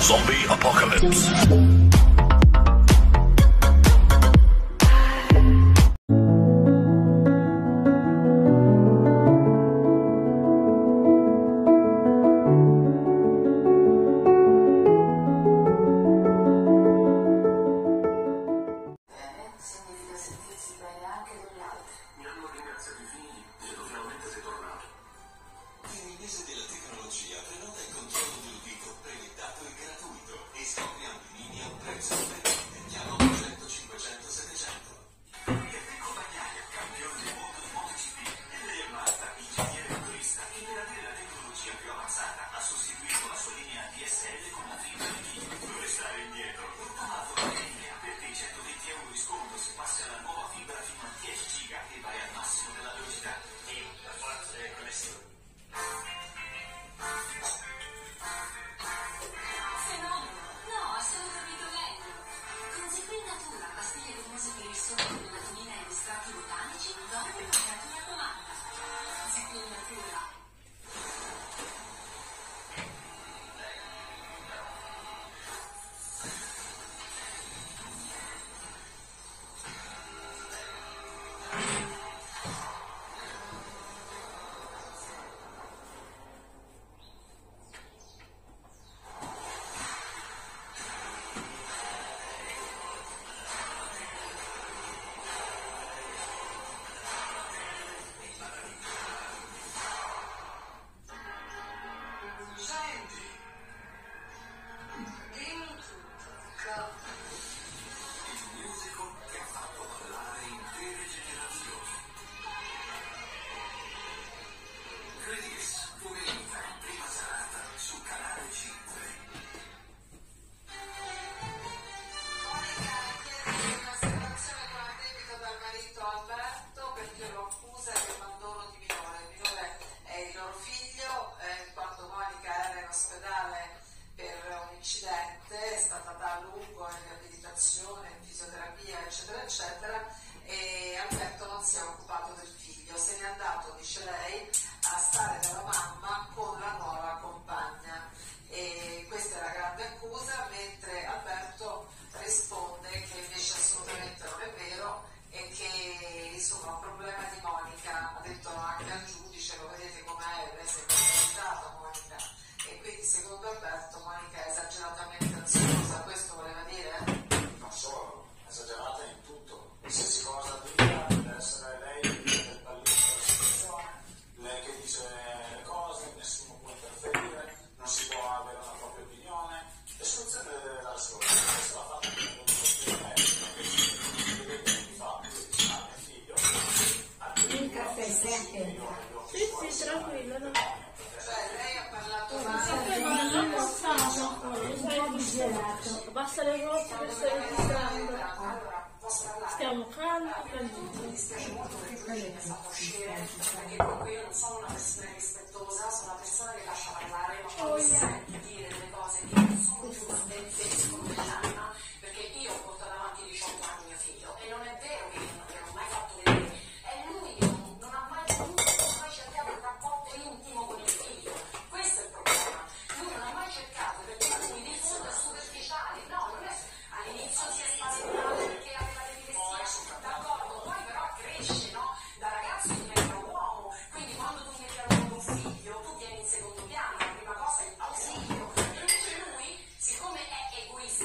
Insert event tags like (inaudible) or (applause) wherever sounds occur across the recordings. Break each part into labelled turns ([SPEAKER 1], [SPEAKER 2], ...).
[SPEAKER 1] Zombie Apocalypse.
[SPEAKER 2] riabilitazione, in fisioterapia, eccetera, eccetera, e Alberto non si è occupato del figlio, se n'è andato, dice lei, a stare dalla persone che
[SPEAKER 3] lasciano oh, yeah.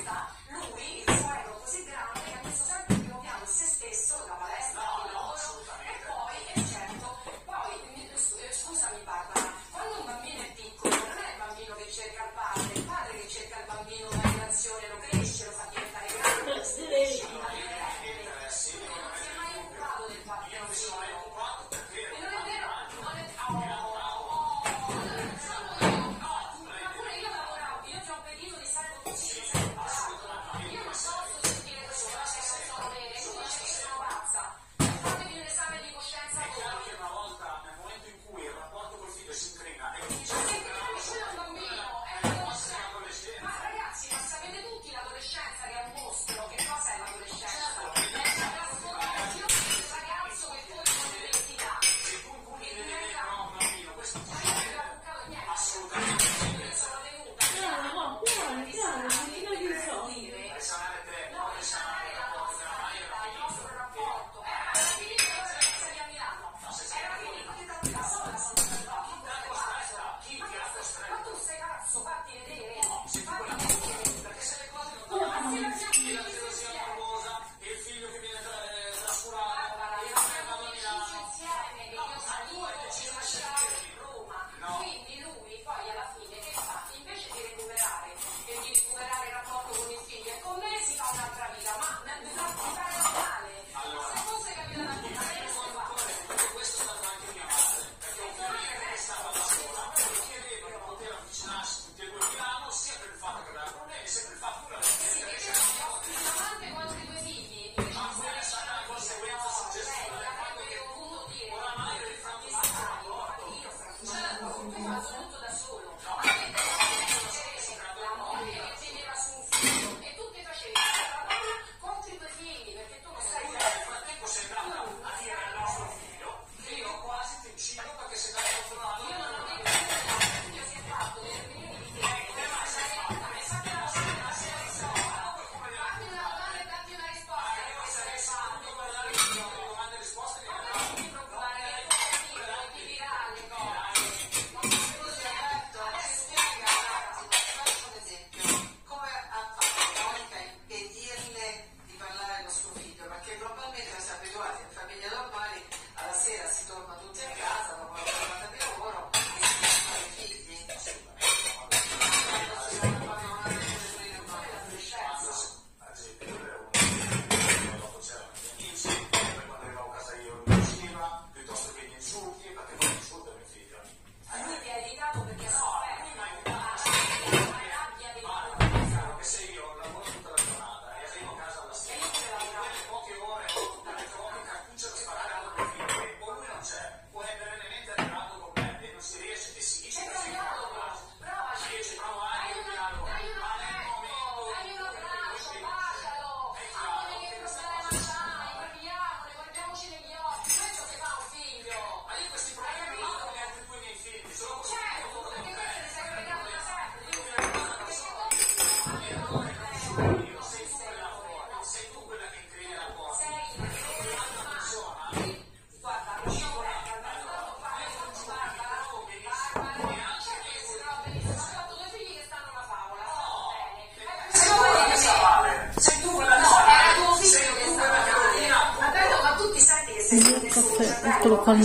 [SPEAKER 3] が、なんかメインに使われて
[SPEAKER 4] 落として、
[SPEAKER 5] Sì, sì, sì.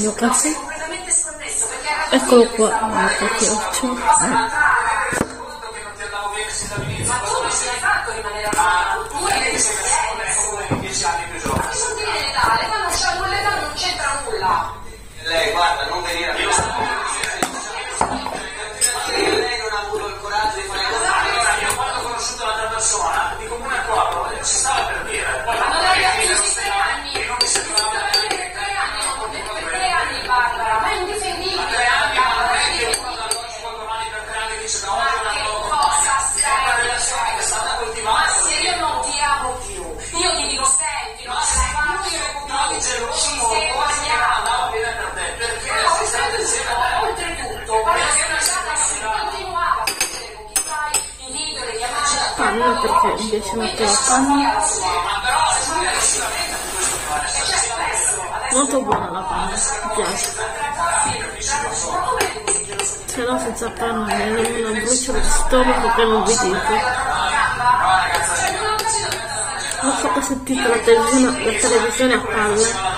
[SPEAKER 3] yo casi. Es como 4, 8,
[SPEAKER 2] perché la
[SPEAKER 3] stessa tensione
[SPEAKER 2] oltretutto si continuava a vedere con chi fai i video degli amici
[SPEAKER 6] parlo perché invece piace molto la panna molto buona la panna mi piace se no senza panna mi viene una brucia di stomaco che non vedete non so che sentite la televisione, la televisione a palla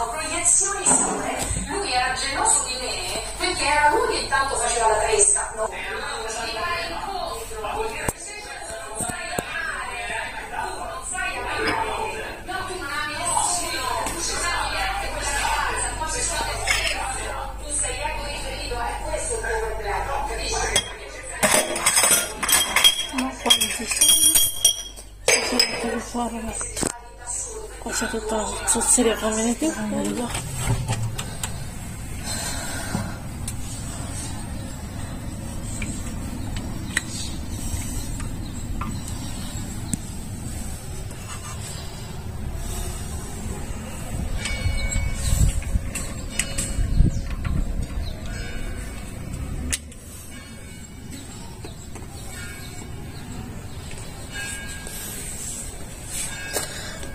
[SPEAKER 6] برا قلت هذه الطاقة تصير غامنتي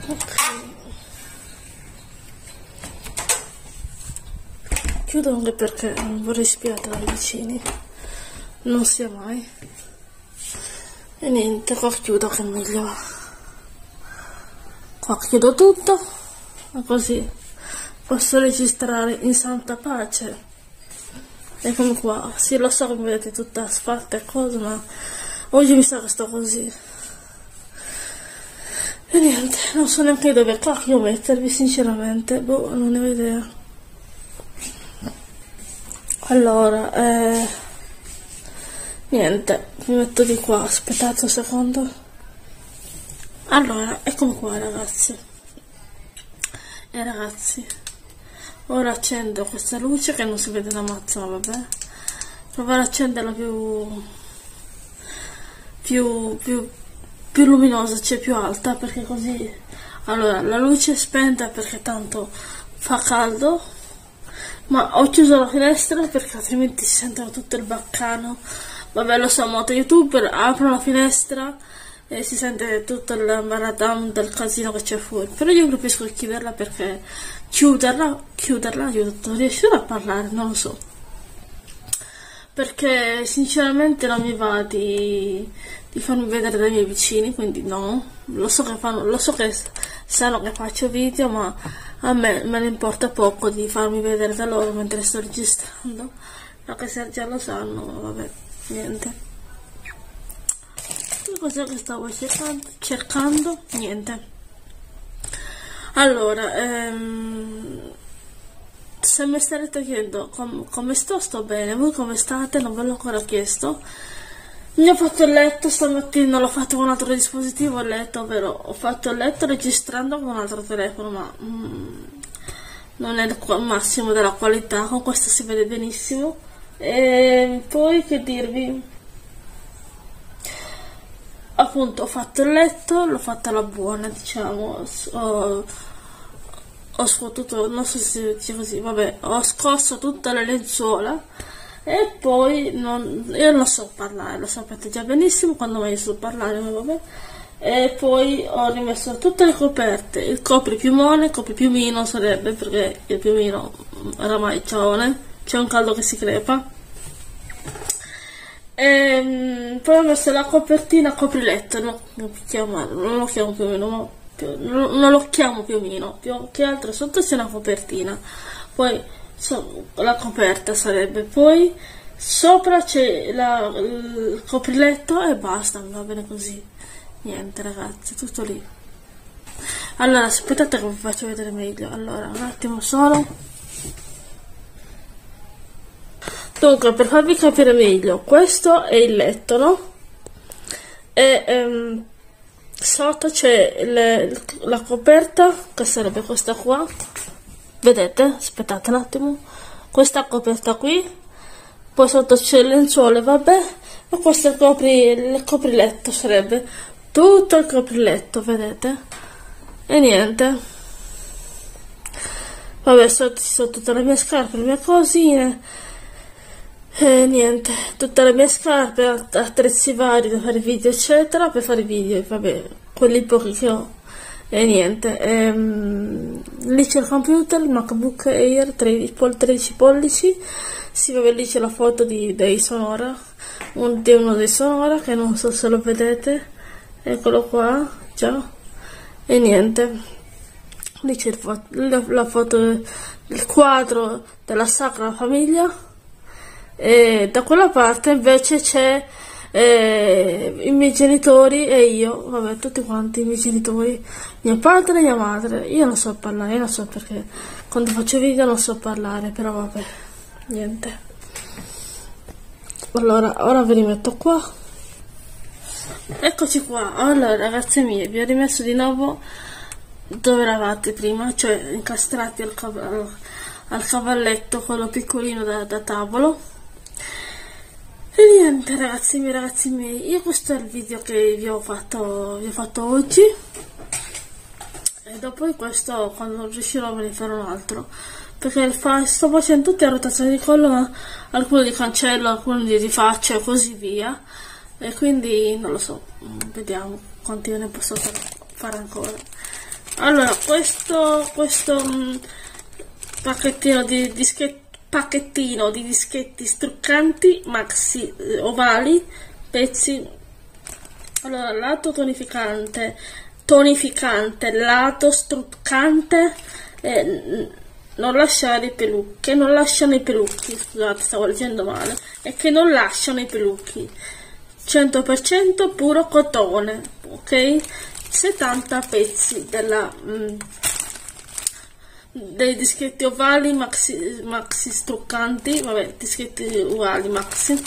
[SPEAKER 6] ok. Chiudo anche perché non vorrei spiatare i vicini. Non sia mai. E niente qua chiudo che è meglio qua chiudo tutto. E così posso registrare in santa pace. E come qua sì lo so che mi vedete tutta sfatta e cose ma oggi mi sa che sto così e niente non so neanche dove cacchio mettervi sinceramente. Boh non ne ho idea. Allora eh, niente mi metto di qua. Aspettate un secondo. Allora eccomi qua ragazzi. E ragazzi ora accendo questa luce che non si vede la mazza ma vabbè. Provare ad accenderla più più più più luminosa cioè più alta perché così allora la luce è spenta perché tanto fa caldo ma ho chiuso la finestra perché altrimenti si sentono tutto il baccano. Vabbè lo so moto youtuber apro la finestra e si sente tutto il maradam del casino che c'è fuori. Però io preferisco chiuderla perché chiuderla chiuderla aiuta non riesco a parlare non lo so perché sinceramente non mi va di, di farmi vedere dai miei vicini quindi no. Lo so che fanno lo so che sanno che faccio video ma a me me ne importa poco di farmi vedere da loro mentre sto registrando. Anche se già lo sanno vabbè niente. Cos'è che stavo cercando? cercando? Niente. Allora ehm, se mi starete chiedendo com come sto sto bene voi come state non ve l'ho ancora chiesto mi ho fatto il letto stamattina, l'ho fatto con un altro dispositivo il letto, ovvero ho fatto il letto registrando con un altro telefono, ma mm, non è il massimo della qualità, con questo si vede benissimo. E poi che dirvi? Appunto ho fatto il letto, l'ho fatta alla buona, diciamo, ho, ho scuotuto, non so se si dice così, vabbè, ho scosso tutte le lenzuola e poi non, io non so parlare, lo sapete già benissimo quando mai so parlare, vabbè. E poi ho rimesso tutte le coperte, il copripiumone, il copripiumino sarebbe perché il piumino oramai giovane, c'è un caldo che si crepa. E, poi ho messo la copertina copriletto, no, non, chiamarlo, non lo chiamo piumino, ma più, non, lo chiamo piumino, più che altro sotto c'è una copertina. Poi so, la coperta sarebbe poi sopra c'è la, il copriletto e basta va bene così. Niente ragazzi tutto lì. Allora aspettate che vi faccio vedere meglio. Allora un attimo solo. Dunque per farvi capire meglio questo è il letto no? E ehm, sotto c'è la coperta che sarebbe questa qua. Vedete? Aspettate un attimo. Questa coperta qui. Poi sotto c'è il lenzuolo vabbè. E questo è il, copri, il copriletto sarebbe tutto il copriletto vedete? E niente. Vabbè sotto ci sono tutte le mie scarpe le mie cosine e niente tutte le mie scarpe attrezzi vari da fare video eccetera per fare video vabbè quelli pochi che ho. E niente ehm, lì c'è il computer il macbook air 13, 13 pollici. Si vede lì c'è la foto di, dei sonora un, di uno dei sonora che non so se lo vedete. Eccolo qua già. E niente lì c'è la, la foto del quadro della sacra famiglia e da quella parte invece c'è eh, i miei genitori e io, vabbè, tutti quanti i miei genitori, mio padre e mia madre. Io non so parlare, io non so perché quando faccio video non so parlare, però vabbè, niente. Allora, ora vi rimetto qua. Eccoci qua. Allora, ragazze mie, vi ho rimesso di nuovo dove eravate prima, cioè incastrati al, cav al cavalletto, quello piccolino da, da tavolo e niente ragazzi miei ragazzi miei, io questo è il video che vi ho fatto, vi ho fatto oggi. E dopo questo quando riuscirò ve ne farò un altro. Perché fa, sto facendo tutte le rotazioni di collo ma alcune di cancello, alcune di rifaccia e così via. E quindi non lo so, vediamo quanti ne posso fare ancora. Allora questo, questo mh, mm, pacchettino di dischetti pacchettino di dischetti struccanti maxi eh, ovali pezzi allora lato tonificante tonificante lato struccante eh, non lasciare i pelucchi non lasciano i pelucchi scusate stavo leggendo male e che non lasciano i pelucchi. 100% puro cotone ok? 70 pezzi della mm, dei dischetti ovali maxi, maxi struccanti vabbè dischetti uguali maxi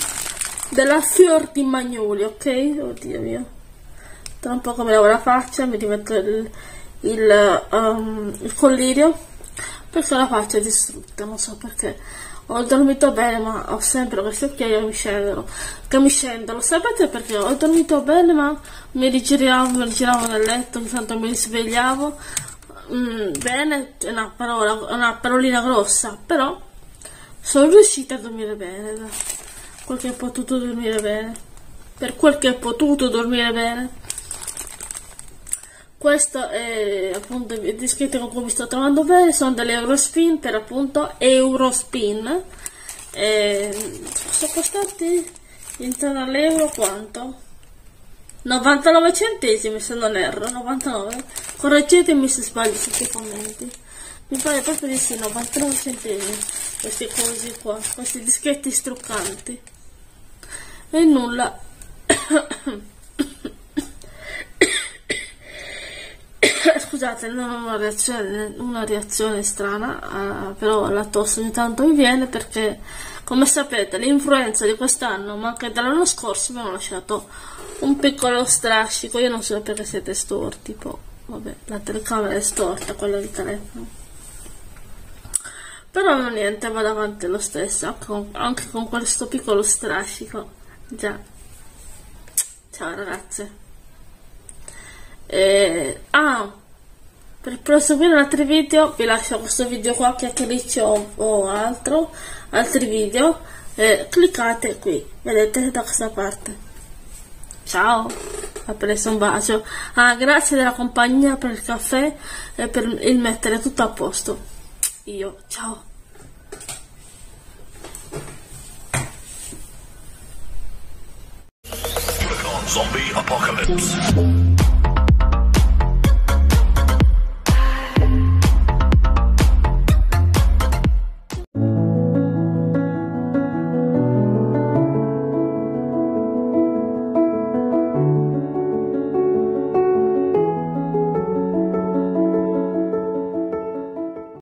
[SPEAKER 6] della fior di magnoli ok? Oddio mio. Tra un po' come lavo la faccia mi rimetto il, il, um, il collirio. Perché la faccia è distrutta non so perché. Ho dormito bene ma ho sempre questi occhiali che mi scendono che mi scendono. Sapete perché? Ho dormito bene ma mi rigiravo mi rigiravo nel letto ogni tanto mi risvegliavo mm, bene è una parola una parolina grossa però sono riuscita a dormire bene da quel che ho potuto dormire bene. Per quel che ho potuto dormire bene. Questo è appunto il dischetto con cui mi sto trovando bene. Sono delle Eurospin per appunto Eurospin. E sono costati intorno all'euro quanto? 99 centesimi se non erro 99 correggetemi se sbaglio sotto commenti. Mi pare proprio di sì 99 centesimi. Questi cosi qua questi dischetti struccanti. E nulla. (coughs) Scusate non ho una reazione, una reazione strana uh, però la tosse ogni tanto mi viene perché come sapete l'influenza di quest'anno ma anche dell'anno scorso mi hanno lasciato un piccolo strascico. Io non so perché siete storti poi vabbè la telecamera è storta quella di telefono. Però non niente vado avanti lo stesso anche con, anche con questo piccolo strascico. Già. Ciao ragazze. E, ah per proseguire altri video vi lascio questo video qua chiacchiericcio o, o altro altri video eh, cliccate qui vedete da questa parte. Ciao ha preso un bacio. Ah grazie della compagnia per il caffè e per il mettere tutto a posto. Io ciao.
[SPEAKER 1] Zombie Apocalypse.